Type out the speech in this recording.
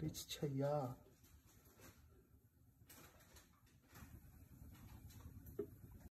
리치 차이야